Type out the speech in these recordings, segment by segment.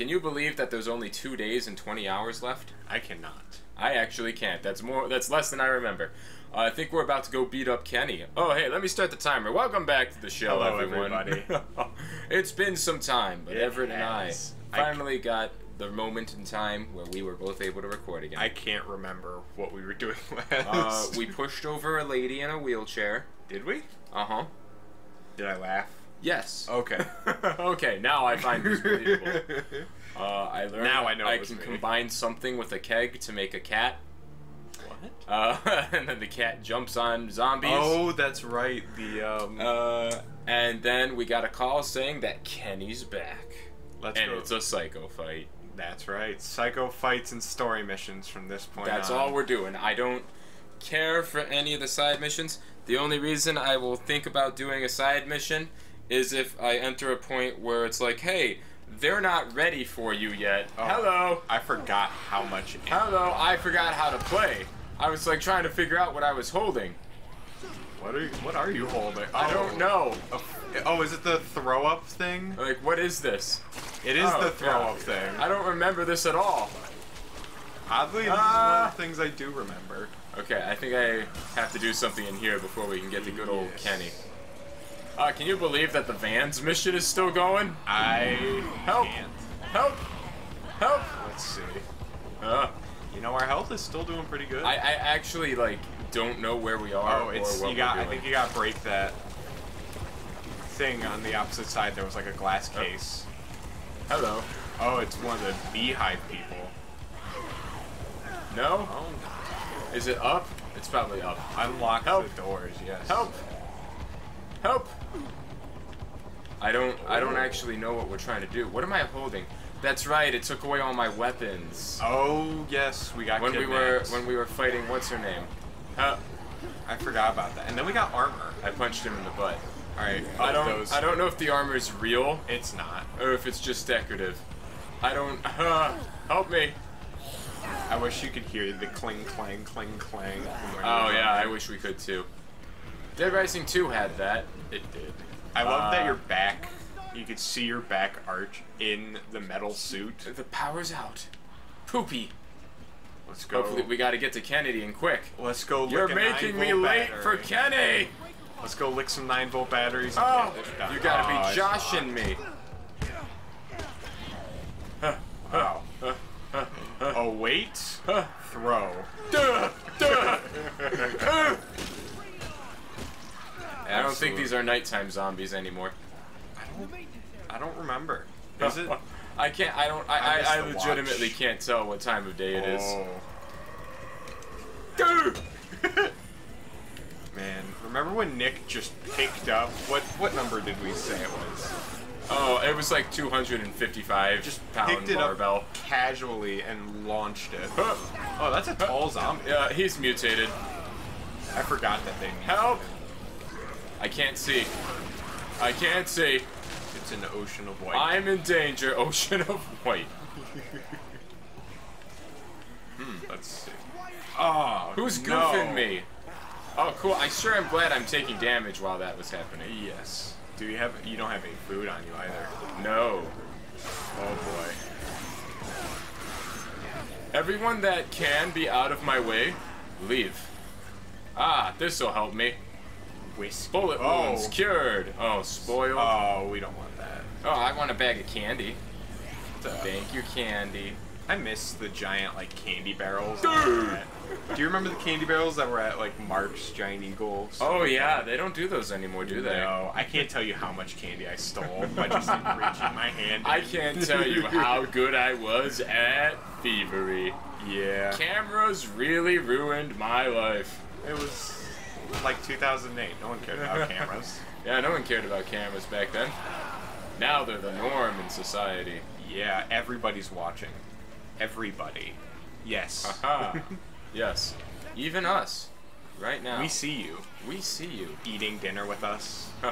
can you believe that there's only two days and 20 hours left? I cannot. I actually can't. That's more. That's less than I remember. Uh, I think we're about to go beat up Kenny. Oh, hey, let me start the timer. Welcome back to the show, Hello, everyone. everybody. it's been some time, but It Everett and I has. I finally got the moment in time where we were both able to record again. I can't remember what we were doing uh, last. we pushed over a lady in a wheelchair. did we? Uh huh. Did I laugh? Yes. Okay. okay, now I find this believable. Uh, I learned Now I know I can me. combine something with a keg to make a cat. what? Uh, and then the cat jumps on zombies. Oh, that's right. The um. Uh, and then we got a call saying that Kenny's back. let's and go. it's a psycho fight. That's right. Psycho fights and story missions from this point That's on. all we're doing. I don't care for any of the side missions. The only reason I will think about doing a side mission is if I enter a point where it's like, hey, they're not ready for you yet. Oh. Hello. I forgot how much. Hello, I forgot how to play. I was like trying to figure out what I was holding. What are you? What are you holding? I don't know. Oh, oh, is it the throw up thing? Like, what is this? It is Oh, the throw God. up thing. I don't remember this at all. Oddly, this is one Ah. of the things I do remember. Okay, I think I have to do something in here before we can get to good old Yes. Kenny. Uh, can you believe that the Vans mission is still going? I Help! can't. Help! Help! Let's see. Uh, You know, our health is still doing pretty good. I, I actually, like, don't know where we are oh, it's you got. I think you got break that thing on the opposite side. There was like a glass case. Hello. Oh, it's one of the beehive people. No? Oh, Is it up? It's probably up. unlock Help. the doors. Yes. Help! Help! I don't I don't actually know what we're trying to do. What am I holding? That's right, it took away all my weapons. Oh yes, we got when we were when we were fighting what's her name? Uh, I forgot about that. And then we got armor. I punched him in the butt. All right. I don't Those, I don't know if the armor is real It's not. or if it's just decorative. I don't uh, help me. I wish you could hear the cling clang cling clang. Oh yeah, I wish we could too. Dead Rising 2 had that. It did. I love Uh, that your back. You could see your back arch in the metal suit. The power's out. Poopy. Let's go. Hopefully we gotta get to Kennedy and quick. Let's go. You're lick making me late battery. for Kenny! Let's go lick some nine volt batteries. and Oh, you gotta Oh, be joshing me. Wow. Await. uh, Throw. duh, duh, uh. I don't think these are nighttime zombies anymore. I don't. I don't remember. Is it? I can't. I don't. I. I I, I legitimately watch. can't tell what time of day it is. Oh. Dude. Man, remember when Nick just picked up what what number did we say it was? Oh, it was like 255 Just pound picked it barbell. up casually and launched it. Oh, that's a tall zombie. Yeah, he's mutated. I forgot that thing. Help! I can't see. I can't see. It's an ocean of white. I'm in danger. Ocean of white. Hmm, let's see. Oh, Who's no. goofing me? Oh, cool. I sure am glad I'm taking damage while that was happening. Yes. Do you have? You don't have any food on you either. No. Oh boy. Everyone that can be out of my way, leave. Ah, this'll help me. Whiskey. Bullet oh. wounds cured. Oh, spoiled. Oh, we don't want that. Oh, I want a bag of candy. Uh, Thank you, candy. I miss the giant like candy barrels. Dude! Do you remember the candy barrels that were at like Mark's Giant Eagle? Oh yeah, that? they don't do those anymore, do they? No, I can't tell you how much candy I stole by just like, reaching my hand. I can't tell you how good I was at thievery. Yeah. Cameras really ruined my life. It was like 2008. No one cared about cameras. Yeah, no one cared about cameras back then. Now they're the norm in society. Yeah, everybody's watching. Everybody. Yes. Aha. yes. Even us. Right now. We see you we see you. eating dinner with us.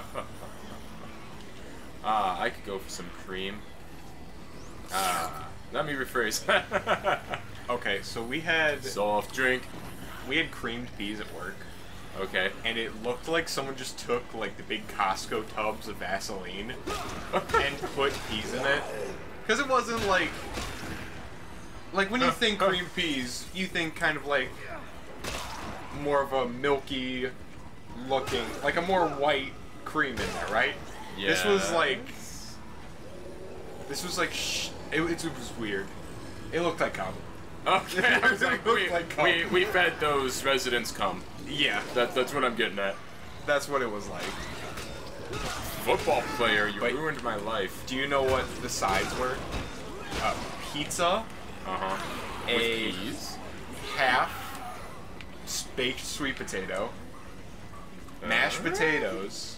ah, I could go for some cream. Ah, let me rephrase. Okay, so we had Soft drink. we had creamed peas at work, Okay. and it looked like someone just took like the big Costco tubs of Vaseline and put peas in it, Because it wasn't like. Like when you think cream peas, you think kind of like more of a milky looking, like a more white cream in there, right? Yeah. This was like. This was like. Sh- it, it was weird. It looked like cum. Okay, It like, looked we, like cum. we, we fed those residents cum. Yeah, That, that's what I'm getting at. that's what it was like. Football player, you Wait. ruined my life. Do you know what the sides were? Uh, pizza, Uh-huh. a With peas. half baked sweet potato, mashed Uh, potatoes,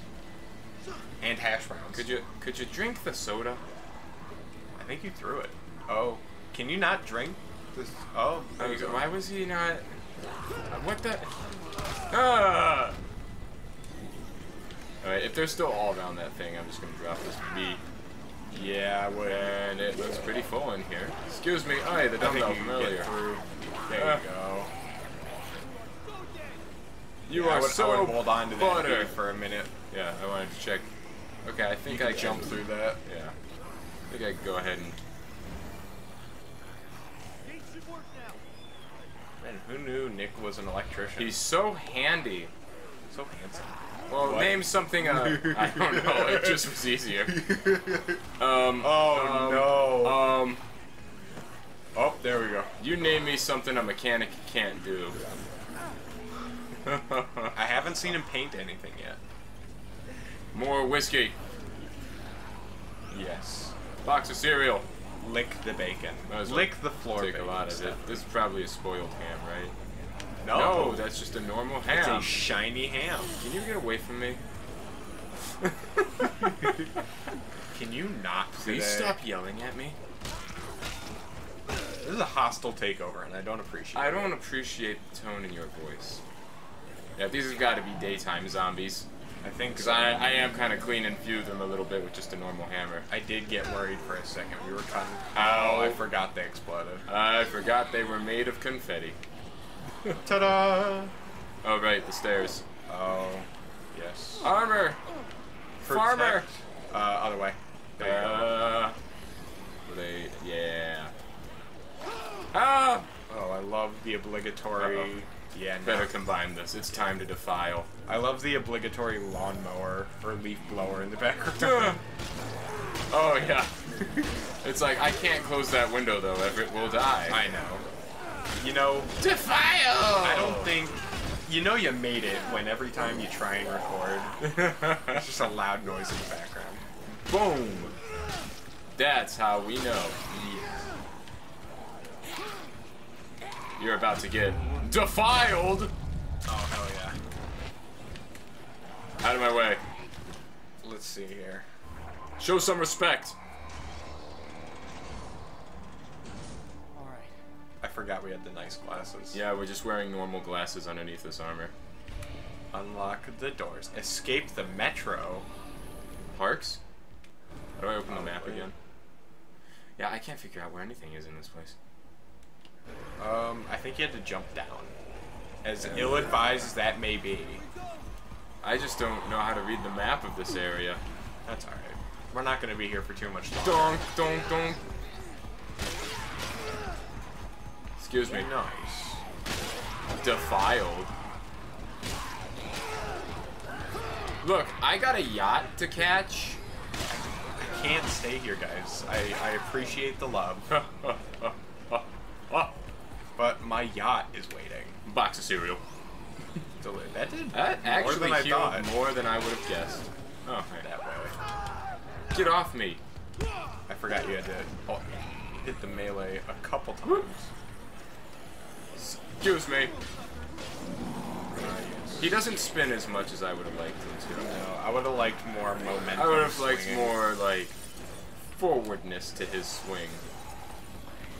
and hash browns. Could you could you drink the soda? I think you threw it. Oh, can you not drink this? Oh, you. Why was he not? What the? Ah! Alright, if they're still all around that thing, I'm just gonna drop this B. Yeah, when it looks pretty full in here. Excuse me. The I think dumbbell from earlier. There Ah. you go. You Yeah, I are would, so I would hold on to that butter. beef for a minute. Yeah, I wanted to check. Okay, I think can I jump through that. Yeah. I think I can go ahead and. Man, who knew Nick was an electrician? He's so handy. so handsome. Well, What? name something. Uh, I don't know. It just was easier. Um. Oh um, no! Um. oh, there we go. You name me something a mechanic can't do. I haven't seen him paint anything yet. More whiskey. Yes. Box of cereal. Lick the bacon. Might as well Lick the floor Take bacon. a lot of it. This is probably a spoiled ham, right? No, No, that's just a normal ham. it's a shiny ham. Can you get away from me? Can you not Please today? stop yelling at me. This is a hostile takeover, and I don't appreciate I it. don't appreciate the tone in your voice. Yeah, these have got to be daytime zombies. I think Because. I, I am kind of clean and few them a little bit with just a normal hammer. I did get worried for a second. We were cutting. Oh, I forgot they exploded. I forgot they were made of confetti. Ta-da! Oh, right, the stairs. Oh, yes. Armor! Farmer! Uh, other way. There you go. Uh, they, yeah. Ah! Oh, I love the obligatory. Uh-oh. Yeah, no. Better combine this. It's time to defile. I love the obligatory lawnmower or leaf blower in the background. oh, yeah. it's like, I can't close that window, though. Everett will die. I know. You know, Defile! I don't think. You know you made it when every time you try and record, it's just a loud noise in the background. Boom! That's how we know. You're about to get defiled! Oh hell yeah! Out of my way. Let's see here. Show some respect. All right. I forgot we had the nice glasses. Yeah, we're just wearing normal glasses underneath this armor. Unlock the doors. Escape the metro. Parks? How do I open the map Probably. again? Yeah, I can't figure out where anything is in this place. Um, I think you had to jump down. As Yeah. ill-advised as that may be, I just don't know how to read the map of this area. that's alright. We're not going to be here for too much longer. Donk, donk, donk. Excuse me. Nice. Defiled. Look, I got a yacht to catch. I can't stay here, guys. I, I appreciate the love, but my yacht is waiting. Box of cereal. So that did That more actually than I thought. more than I would have guessed. Oh, right. that way. get off me. I forgot you had to oh, hit the melee a couple times. Excuse me. He doesn't spin as much as I would have liked him to. No, I would have liked more momentum. I would have liked more like forwardness to his swing.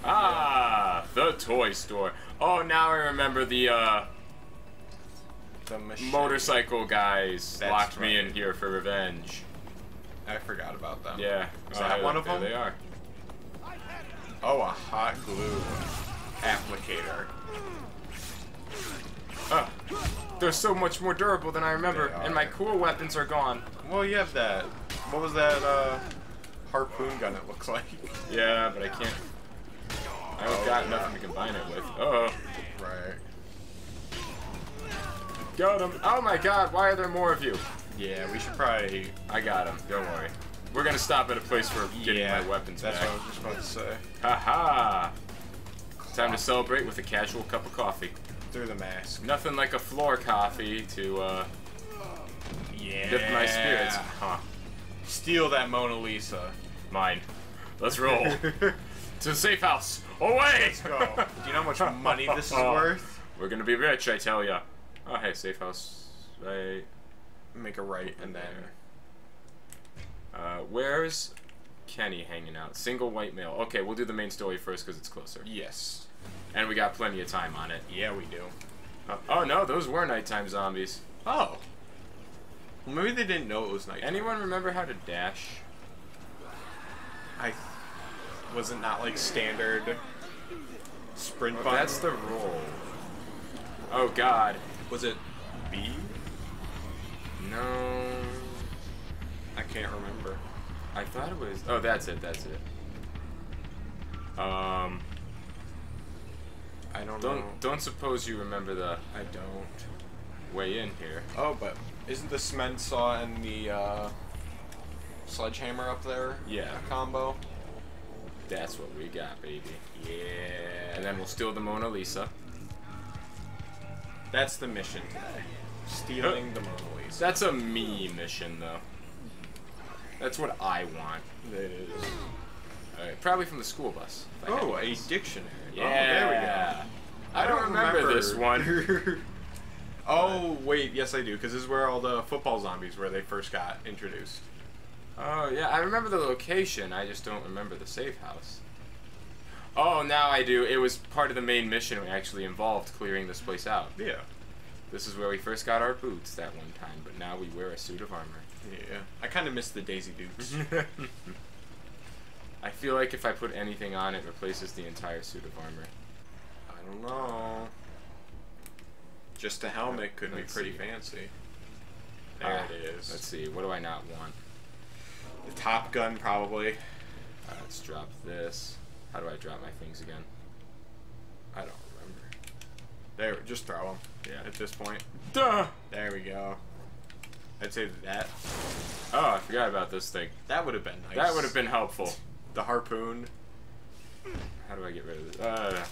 Ah, the toy store. Oh, now I remember the uh. Motorcycle guys That's locked me in here for revenge. I forgot about them. Yeah. Is Oh, that one of them? There they are. Oh, a hot glue applicator. Oh, they're so much more durable than I remember, and my cool weapons are gone. Well, you have that. What was that? Uh, harpoon gun. It looks like. Yeah, but I can't. I don't Oh, got yeah. nothing to combine it with. Oh, Right. Got him! Oh my God! Why are there more of you? Yeah, we should probably. I got him. Don't worry. We're gonna stop at a place for getting yeah, my weapons That's back. what I was just about to say. Haha! Time to celebrate with a casual cup of coffee. Through the mask. Nothing like a floor coffee to uh, Yeah. lift my spirits. Huh? Steal that Mona Lisa. Mine. Let's roll to the safe house. Away! Let's go. Do you know how much money this is worth? We're gonna be rich, I tell ya. Oh, hey, safe house. Right Make a right and then. there. Uh, where's Kenny hanging out? Single white male. Okay, we'll do the main story first because it's closer. Yes. And we got plenty of time on it. Yeah, we do. Uh, oh no, those were nighttime zombies. Oh. Well, maybe they didn't know it was night. Anyone remember how to dash? I was it not like standard sprint Oh, button? that's the rule. Oh god. Was it B? No. I can't remember. I thought it was. Oh, that's it. That's it. Um. I don't, know. Don't don't suppose you remember the I don't. way in here. Oh, but isn't the cement saw and the uh, sledgehammer up there Yeah. a combo? That's what we got, baby. Yeah. And then we'll steal the Mona Lisa. That's the mission today. Stealing the Mona Lisa. That's a me mission, though. That's what I want. It is. Alright, probably from the school bus. I Oh, a dictionary. Oh, yeah. Oh, there we go. I don't remember, this one. oh wait, yes I do, because this is where all the football zombies where they first got introduced. Oh yeah, I remember the location. I just don't remember the safe house. Oh, now I do. It was part of the main mission. It actually involved clearing this place out. Yeah. This is where we first got our boots that one time, but now we wear a suit of armor. Yeah. I kind of miss the Daisy Dukes. I feel like if I put anything on, it replaces the entire suit of armor. I don't know. Just a helmet could Let's be pretty see. fancy. There Ah, it is. Let's see. What do I not want? The Top Gun probably. Uh, let's drop this. How do I drop my things again? I don't remember. There, just throw them. Yeah. At this point. Duh! There we go. I'd say that. Oh, I forgot about this thing. That would have been nice. That would have been helpful. the harpoon. How do I get rid of this? Uh,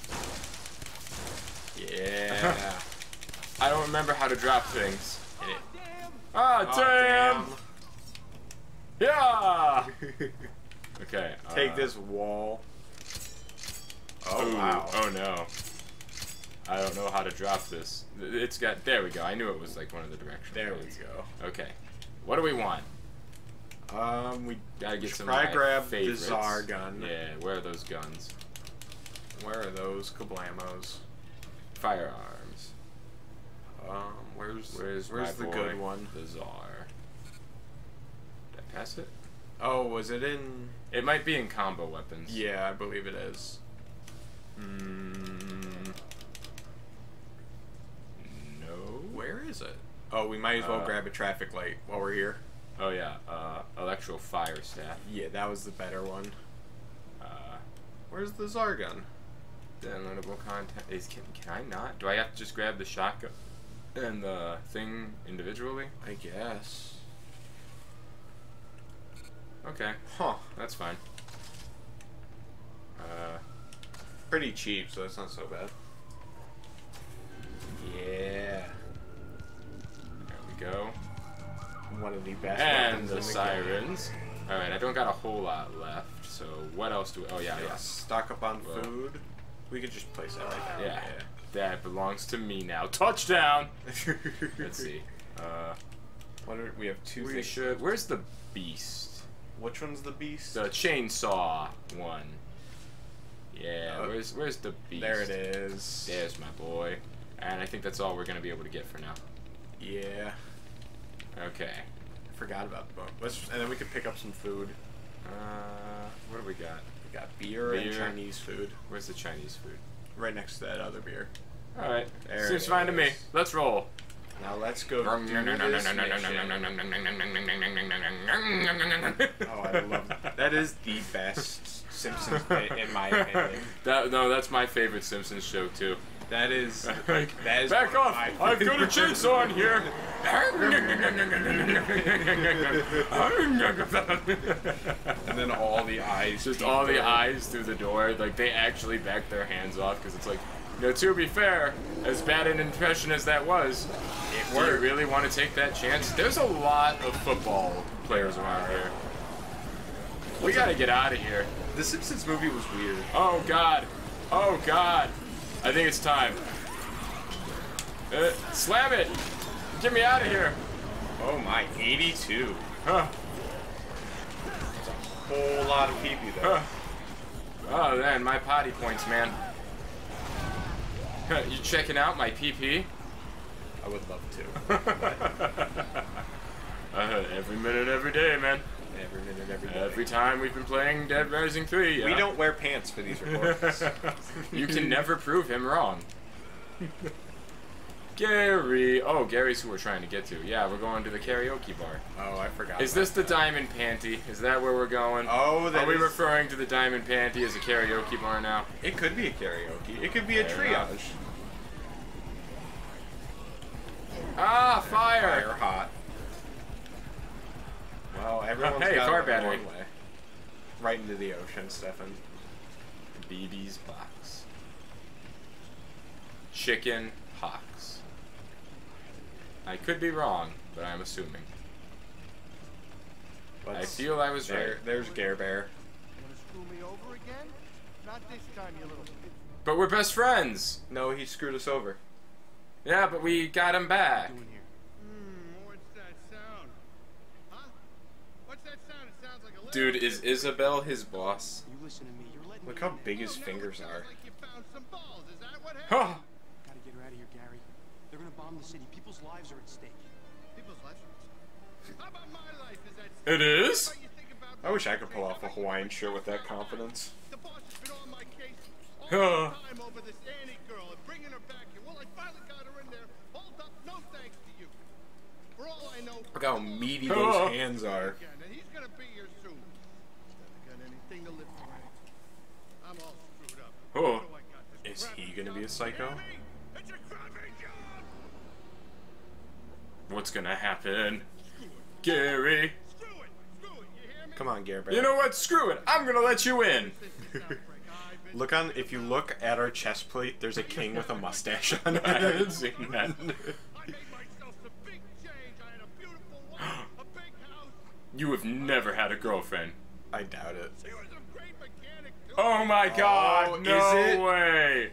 Yeah. I don't remember how to drop things. Hit it. Ah, Oh, damn! Yeah! Okay. Take uh, this wall. Oh wow. Oh no. I don't know how to drop this. It's got. There we go. I knew it was like one of the directions. There we go. Okay. What do we want? Um, we Gotta get some. my grab favorites. the Tsar gun. Yeah. Where are those guns? Where are those kablamos? Firearms. Um, where's Where's where's the boy, good one? The Czar. Did I pass it? Oh, was it in? It might be in combo weapons. Yeah, I believe it is. Mm, no. Where is it? Oh, we might as well Uh, grab a traffic light while we're here. Oh yeah. Uh, electro fire staff. Yeah, that was the better one. Uh, Where's the Tsar gun? downloadable content is. Can, can I not? Do I have to just grab the shotgun and the thing individually? I guess. Okay, Huh. that's fine. Uh, Pretty cheap, so that's not so bad. Yeah. there we go. One of the best And the the sirens. All right, I don't got a whole lot left. So what else do? We, oh yeah, yeah. Yeah, stock up on Well. food. We could just place that right Yeah. there. That belongs to me now. Touchdown. Let's see. Uh, What are, we have two we should. Where's the beast? Which one's the beast? The chainsaw one. Yeah. Uh, where's Where's the beast? there it is. There's my boy. And I think that's all we're gonna be able to get for now. Yeah. Okay. Forgot about the boat. Let's, and then we could pick up some food. Uh, what do we got? We got beer, and Chinese food Where's the Chinese food? right next to that other beer. All right. There Seems fine to me. Let's roll. Now let's go do this mission. Oh, I love That is the best Simpsons bit in my opinion. That no, that's my favorite Simpsons show too. That is Like, that is back off! I've got a chainsaw in here. And then all the eyes. Just all the eyes through the door, like they actually back their hands off because it's like, you know, to be fair, as bad an impression as that was, It do you really want to take that chance? There's a lot of football players around here. We gotta get out of here. The Simpsons movie was weird. Oh God! Oh God! I think it's time. Uh, slam it! Get me out of here! Oh my, 82. Huh. That's a whole lot of pee though. Huh. Oh man, my potty points, man. You checking out my PP? I would love to. Uh, every minute, every day, man. Every minute, every day. Every time we've been playing Dead Rising 3. We don't wear pants for these recordings. you can never prove him wrong. Gary. Oh, Gary's who we're trying to get to. Yeah, we're going to the karaoke bar. oh, I forgot. Is this the that. Diamond Panty? Is that where we're going? Oh, that Are we is- referring to the Diamond Panty as a karaoke bar now? It could be a karaoke. It could be a triage. Ah, fire! Fire hot. Well, everyone's Hey, got car it battery. one way. Right into the ocean, Stefan. BB's box. Chicken pox. I could be wrong, but I'm assuming. I Let's- feel I was there, right. There's Gare Bear. Wanna screw me over again? Not this time, you little. But we're best friends. No, he screwed us over. Yeah, but we got him back. Doing here. Hmm, what's that sound? Huh? What's that sound? It sounds like a Dude, is Isabel his boss? You listen to me. You're letting Look how big his fingers are. sounds Like you found some balls. Is that what happened? Huh. Gotta get her out of here, Gary. They're gonna bomb the city. People's lives are at stake. People's lives. How about my life? Is that It is? How you think about I wish I could pull off a Hawaiian shirt with that confidence. The boss has been on my case all Huh. the time over this Annie girl and bringing her back here. Well, I finally got her in there. Hold up. No thanks to you. For all I know, Look how meaty those hands are. again, and he's gonna be here soon. Never got anything to live for. I'm all screwed up. Oh. What do I got? This Is he gonna be a psycho? Amy, It's a crappy job. What's gonna happen? Gary. Screw it. Screw it. You hear me? Come on, Gare Bear. You know what? Screw it. I'm gonna let you in. This is outbreak. I've been- Look on. If you look at our chest plate, there's a king with a mustache on it. I haven't seen that. I made myself some big change. I had a beautiful wife, a big house. You have never had a girlfriend. I doubt it. She was a great mechanic too. Oh my oh, god, Oh, no is it? way.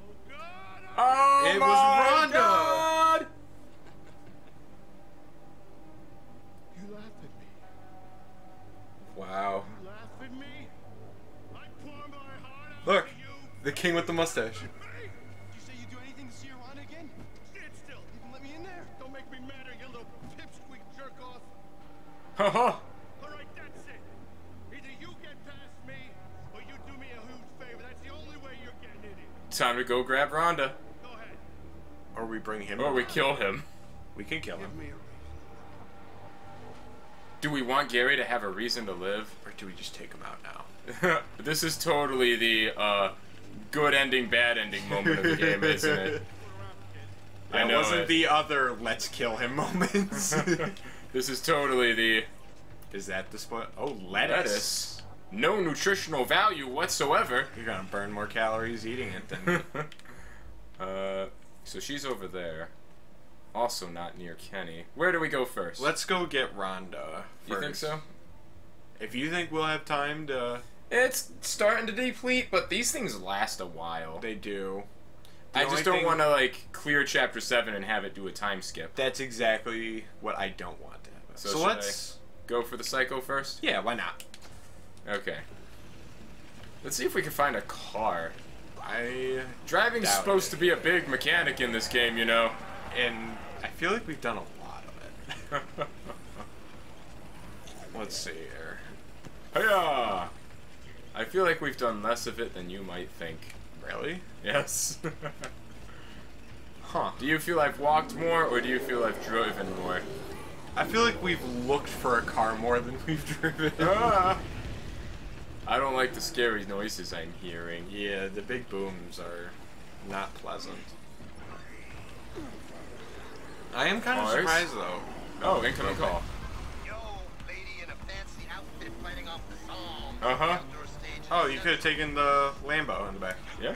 Oh, oh God. Oh It was my Rhonda. god. You laugh at me. Wow. You laugh at me. I pour my heart out Look, you. the king with the mustache. Me? Did Time to go grab Rhonda. Go. Or we bring him. Or we kill him. We can kill him. Do we want Gary to have a reason to live? Or do we just take him out now? this is totally the uh, good ending, bad ending moment of the game, isn't it? I That wasn't it. the other let's kill him moments. This is totally the Is that the spot? Oh, lettuce. lettuce. No nutritional value whatsoever. You're gonna burn more calories eating it than. uh, so she's over there. Also not near Kenny. Where do we go first? Let's go get Rhonda. First. You think so? If you think we'll have time to, It's starting to deplete, but these things last a while. they do. The I just don't want to like clear chapter seven and have it do a time skip. That's exactly what I don't want to happen. So So, let's. Go for the psycho first. Yeah, why not? Okay. Let's see if we can find a car. I Driving's supposed it. to be a big mechanic in this game, you know. and I feel like we've done a lot of it. Let's see here. Hiya! I feel like we've done less of it than you might think. Really? Yes. Huh. do you feel I've walked more, or do you feel I've driven more? I feel like we've looked for a car more than we've driven. Ah. I don't like the scary noises I'm hearing. yeah, the big booms are not pleasant. I am kind of Cars? surprised though. Oh, incoming call. Yo, lady in a fancy outfit fighting off the song. Uh-huh. Oh, you could have taken the Lambo in the back. Yeah?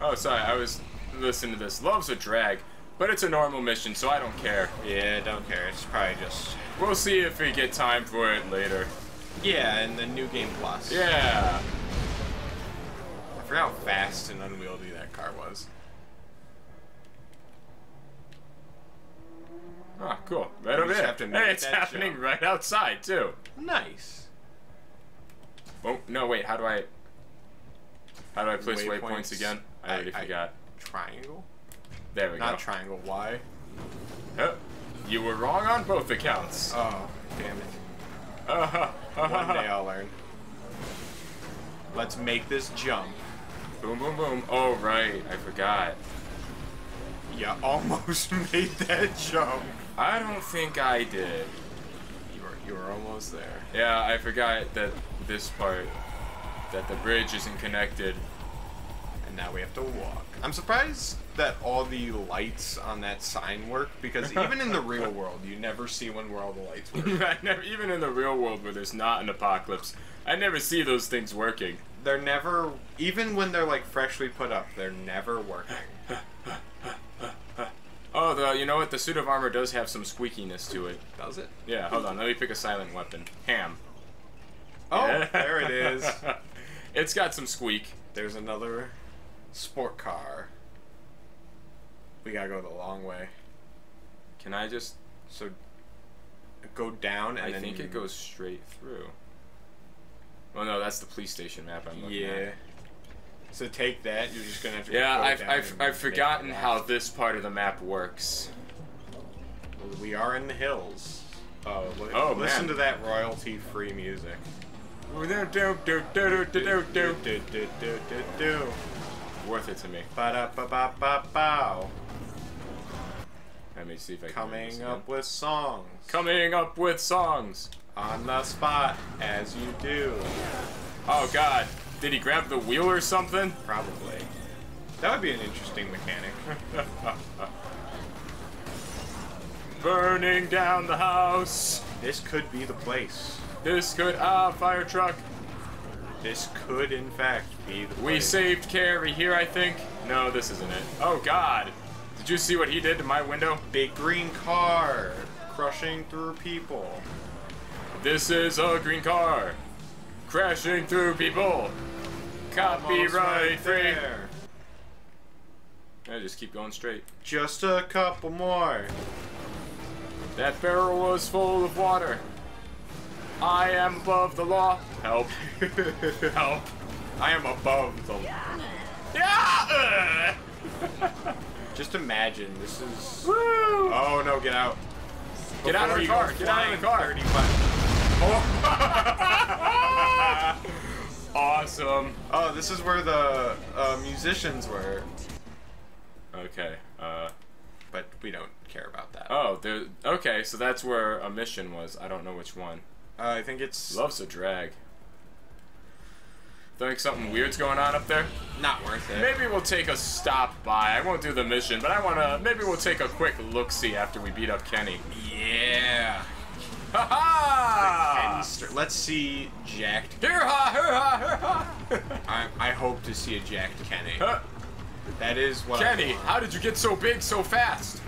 Oh, sorry, I was listening to this. Love's a drag, but it's a normal mission, so I don't care. Yeah, don't care. It's probably just. We'll see if we get time for it later. Yeah, and the new game plus. Yeah. I forgot how fast and unwieldy that car was. Ah, cool. Right over there. have to make Hey, it's happening right outside, too. Nice. Oh, no, wait, how do I... How do I place waypoints, Waypoints. again? I already I- I- forgot. Triangle? There we Not go. Not triangle. Y. Oh, you were wrong on both accounts. Oh, damn it. Uh-huh. One day I'll learn. Let's make this jump. Boom, boom, boom. Oh, right. I forgot. You almost made that jump. I don't think I did. You were, you were almost there. Yeah, I forgot that this part, that the bridge isn't connected. And now we have to walk. I'm surprised that all the lights on that sign work because even in the real world, you never see one where all the lights work. I never, even in the real world where there's not an apocalypse, I never see those things working. They're never, even when they're like freshly put up, they're never working. Oh, the you know what? The suit of armor does have some squeakiness to it. Does it? Yeah, hold on. Let me pick a silent weapon. Ham. Oh, Yeah. there it is. it's got some squeak. There's another sport car. We gotta go the long way. Can I just? So go down and I then think it goes straight through. Well, no, that's the police station map I'm looking Yeah. at. So take that. You're just gonna have to. Yeah, go I've, I've, I've forgotten how this part of the map works. We are in the hills. Oh, li- Oh, listen man. to that royalty-free music. Do, do, do, do, do, do, do, do. do do do do do. Worth it to me. Ba da ba ba ba bow. Let me see if I can Coming up with songs Coming up with songs. on the spot as you do. Oh God, did he grab the wheel or something? Probably. That would be an interesting mechanic. Burning down the house. this could be the place. This could ah fire truck. This could, in fact, be the We place. saved Carrie here, I think. No, this isn't it. Oh God, did you see what he did to my window? Big green car crushing through people. This is a green car, crashing through people. Copyright right free. there. I just keep going straight. Just a couple more. That barrel was full of water. I am above the law. Help. Help. I am above the. Law. Yeah! Just imagine this is. Woo! Oh no! Get out! Get out of the car, get out of the car. 30 miles. awesome. Oh, this is where the uh, musicians were, Okay. Uh. but we don't care about that. Oh, there. Okay, so that's where a mission was. I don't know which one. Uh, I think it's Loves a drag. Think something weird's going on up there? not worth it. Maybe we'll take a stop by. I won't do the mission, but I wanna. Maybe we'll take a quick look see after we beat up Kenny. Yeah. Ha ha! Let's see jacked. Here ha! I, I hope to see a jacked Kenny. Huh. That is what Kenny, how did you get so big so fast?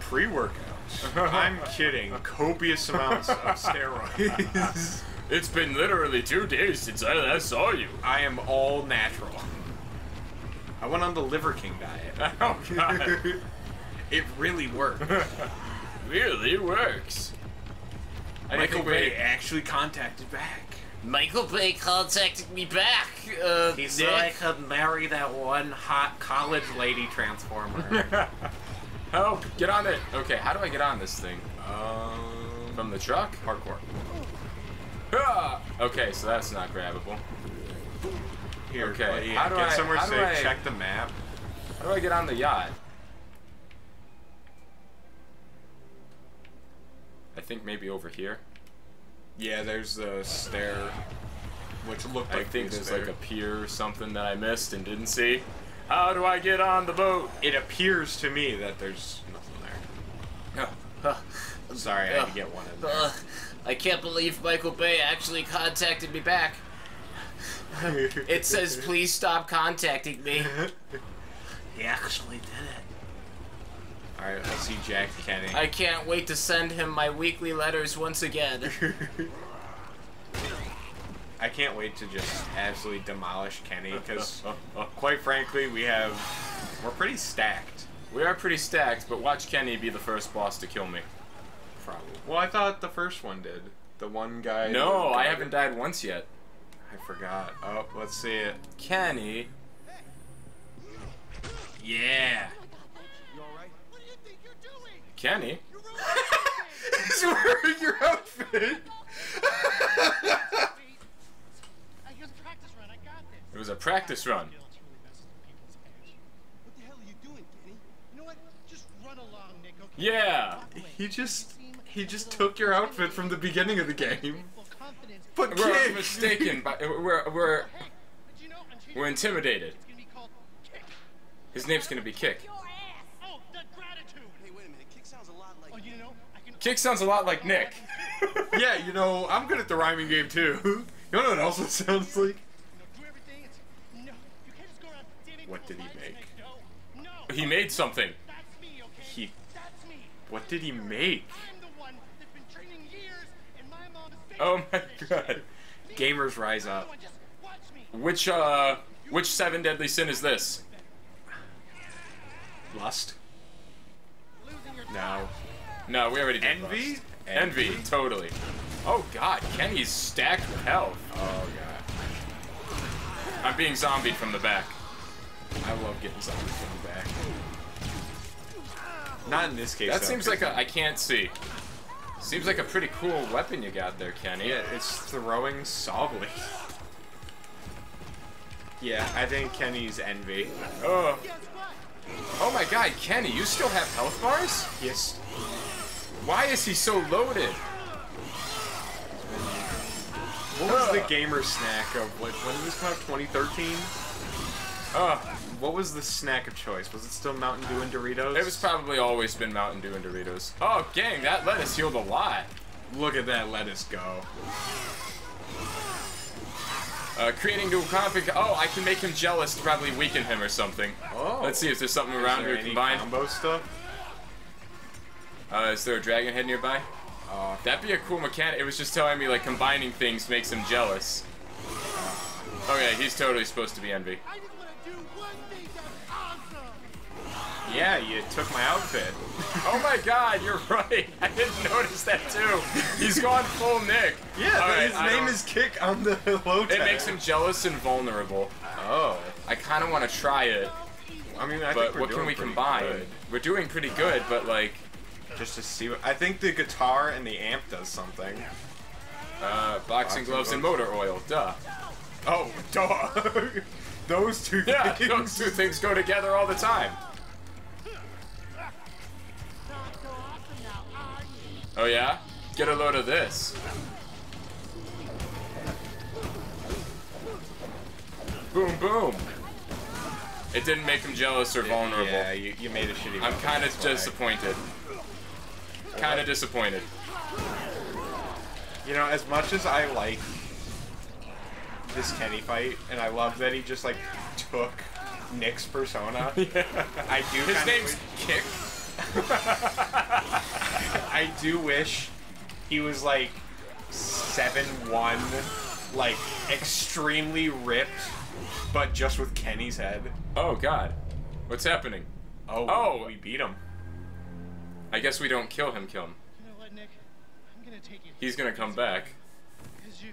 pre-workout. I'm kidding. Copious amounts of steroids. It's been literally two days since I last saw you. I am all natural. I went on the Liver King diet. Oh god. it really worked. really works. I Michael think Bay actually contacted back. Michael Bay contacted me back. Uh, He said I could marry that one hot college lady transformer. Help! Get on it. Okay, how do I get on this thing? um, From the truck? hardcore. Ah! Okay, so that's not grabbable. Here, Okay, yeah, how do get I- somewhere how do safe. I- Check the map. How do I get on the yacht? I think maybe over here. Yeah, there's the stair, which looked I like think there's stair. like a pier or something that I missed and didn't see. How do I get on the boat? It appears to me that there's nothing there. Uh, Sorry, I had to get one in there. uh, I can't believe Michael Bay actually contacted me back. It says, please stop contacting me. He actually did it. All right, let's see Jack Kenny. I can't wait to send him my weekly letters once again. I can't wait to just absolutely demolish Kenny because, quite frankly, we have we're pretty stacked. We are pretty stacked, but watch Kenny be the first boss to kill me. Probably. Well, I thought the first one did. The one guy. No, I haven't died once yet. I forgot. Oh, let's see it. Kenny. Yeah. You all right? You think you're doing? Kenny? You're He's wearing your outfit. run along, Nick. Okay? Yeah. He just he just took your outfit from the beginning of the game. But We're kid. mistaken, but we're we're Hey, but you know, I'm changing we're intimidated. Gonna be Kick. His name's gonna be Kick. Your ass. Oh, the gratitude. Hey, wait a minute. Kick sounds a lot like. Oh, you know, I can. Kick sounds a lot like Nick. yeah, you know, I'm good at the rhyming game too. You know what else it sounds like? What did he make? and No. No. he made something. That's me, okay? He- What did he make? I'm the one that's been training years in my mom's Oh my god. Gamers rise up. on, just watch me. Which uh which seven deadly sin is this? Lust? Losing No. No, we already did Envy? Lust. Envy, totally. Oh god, Kenny's stacked with health. Oh god. I'm being zombied from the back. I love getting something from the back. Not in this case. That though, seems like a I can't see. Seems like a pretty cool weapon you got there, Kenny. Yeah, it's throwing saw. Yeah, I think Kenny's envy. Oh. Oh my god, Kenny, you still have health bars? Yes. Why is he so loaded? What was the gamer snack of what? When did this come out? 2013. Oh, What was the snack of choice? Was it still Mountain Dew and Doritos? it was probably always been Mountain Dew and Doritos. Oh, gang, that lettuce healed a lot. Look at that lettuce go. Uh, creating new config. Oh, I can make him jealous to probably weaken him or something. Oh. Let's see if there's something around here combined. combo stuff? Uh, is there a dragon head nearby? Oh, That'd be a cool mechanic. It was just telling me like combining things makes him jealous. Oh yeah, he's totally supposed to be envy. Yeah, you took my outfit. Oh my god, you're right. I didn't notice that too. He's gone full Nick. Yeah, right, his I name is Kick on the low It makes him jealous and vulnerable. Oh. I kind of want to try it, I mean, I but what can we combine? good. We're doing pretty good, but like, Just to see what I think the guitar and the amp does something. uh, boxing Boxing gloves and motor oil. Duh. Oh, duh. Those two Yeah, things. those two things go together all the time. Oh yeah? Get a load of this. Boom, boom. It didn't make him jealous or vulnerable. Yeah, you, you made a shitty. I'm kind of disappointed. Kind of disappointed. You know, as much as I like this Kenny fight, and I love that he just like took Nick's persona. I do. His name's Kick. I do wish he was like seven one, like extremely ripped, but just with Kenny's head. Oh God, what's happening? Oh, Oh. we beat him. I guess we don't kill him. Kill him. You know what, Nick? I'm gonna take you. He's gonna come back. Because you.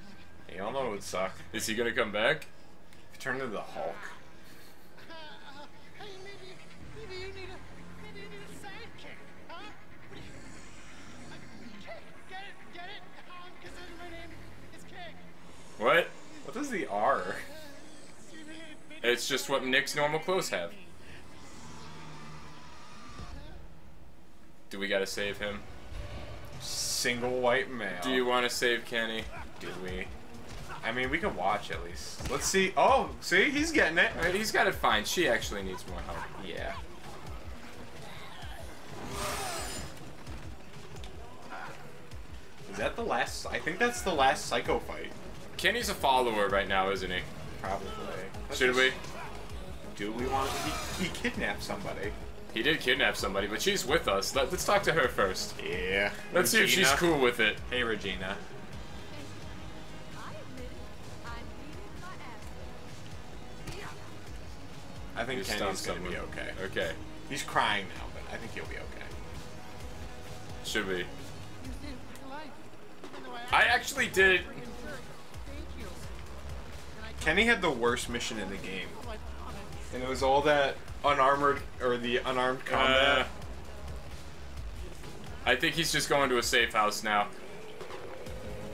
You all know it would suck. Is he gonna come back? Turn into the Hulk. What? What does the R? It's just what Nick's normal clothes have. Do we gotta save him? Single white male. Do you want to save Kenny? Do we? I mean, we can watch at least. Let's see. Oh, see, he's getting it. Alright, he's got it fine. She actually needs more help. Yeah. Is that the last? I think that's the last psycho fight. Kenny's a follower right now, isn't he? Probably. Let's Should we? Do we want? He, he kidnapped somebody. He did kidnap somebody, but she's with us. Let, us talk to her first. Yeah. Let's see if she's cool with it. Hey, Regina. I admit it. I needed my ass. I think You Kenny's gonna be okay. Okay. He's crying now, but I think he'll be okay. Should we? You saved my life. Even though I I actually did. Kenny had the worst mission in the game, told my promise. and it was all that unarmored or the unarmed combat. Uh, I think he's just going to a safe house now.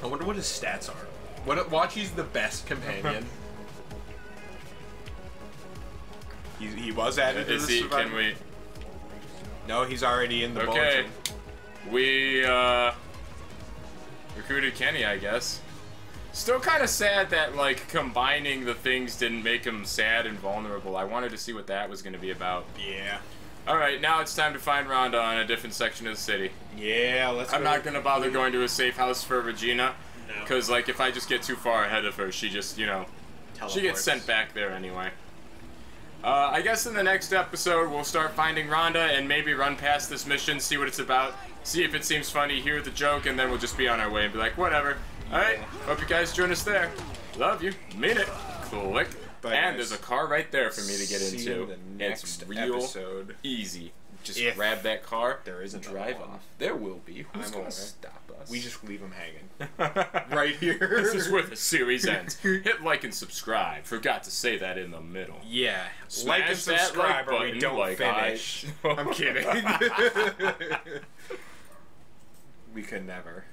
I wonder what his stats are. What Wachi's the best companion. he, he was added to Is the he? survivor- Can we? No, he's already in the Okay. bulletin. We uh recruited Kenny, I guess. Still kind of sad that like combining the things didn't make him sad and vulnerable. I wanted to see what that was going to be about. Yeah. All right, now it's time to find Rhonda on a different section of the city. Yeah, let's I'm go. not gonna bother going to a safe house for Regina, No. because like if I just get too far ahead of her, she just you know she gets sent back there anyway. Uh, I guess in the next episode we'll start finding Rhonda and maybe run past this mission, see what it's about, see if it seems funny, hear the joke, and then we'll just be on our way and be like, whatever. All right, hope you guys join us there. Love you. Mean it. Click. Bye, and guys. there's a car right there for me to get See into. in the next it's real episode. easy. Just If grab that car. there is another drive off. There will be. Who's I'm gonna stop us? We just leave them hanging. right here. This is where the series ends. Hit like and subscribe. Forgot to say that in the middle. Yeah. Smash like and subscribe like or we don't like I- finish. I'm kidding. we could never.